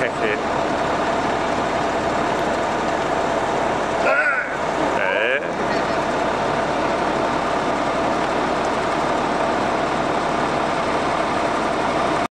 protected